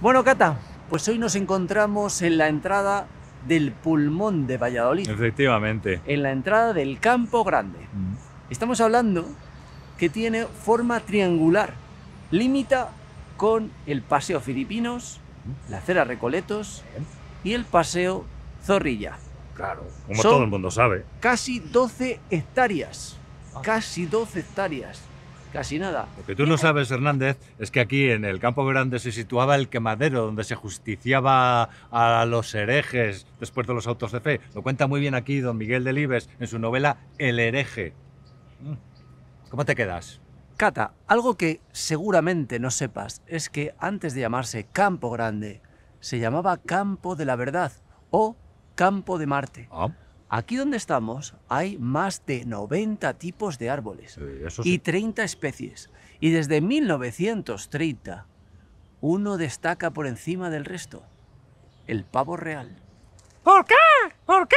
Bueno, Cata, pues hoy nos encontramos en la entrada del pulmón de Valladolid, Efectivamente. en la entrada del Campo Grande. Estamos hablando que tiene forma triangular, limita con el Paseo Filipinos, la Acera Recoletos y el Paseo Zorrilla. Claro. Como Son- todo el mundo sabe. Casi 12 hectáreas, casi 12 hectáreas, casi nada. Lo que tú no sabes, Hernández, es que aquí en el Campo Grande se situaba el quemadero donde se justiciaba a los herejes después de los autos de fe. Lo cuenta muy bien aquí don Miguel Delibes en su novela El hereje. Mm. ¿Cómo te quedas? Cata, algo que seguramente no sepas es que antes de llamarse Campo Grande, se llamaba Campo de la Verdad o Campo de Marte. Ah, Aquí donde estamos hay más de 90 tipos de árboles sí, y sí. 30 especies. Y desde 1930, uno destaca por encima del resto, el pavo real. ¿Por qué? ¿Por qué?